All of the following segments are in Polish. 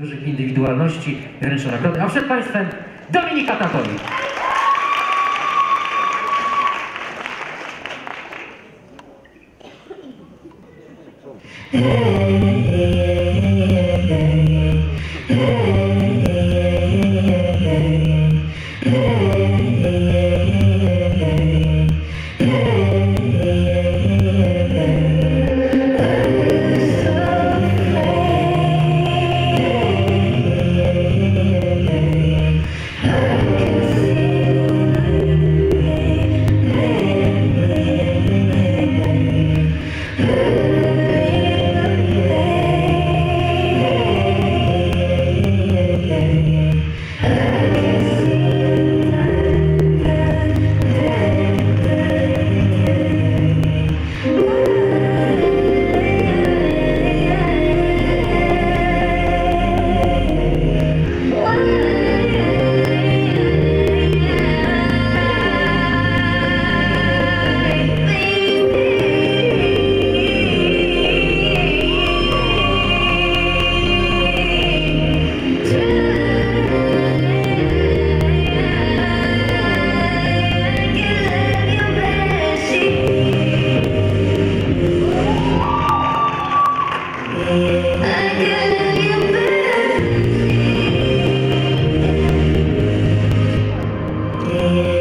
dużych indywidualności wręcz nagrody. A przed Państwem Dominika Tatoli. Hey, hey, hey, hey, hey.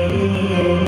Oh.